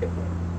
Exactamente.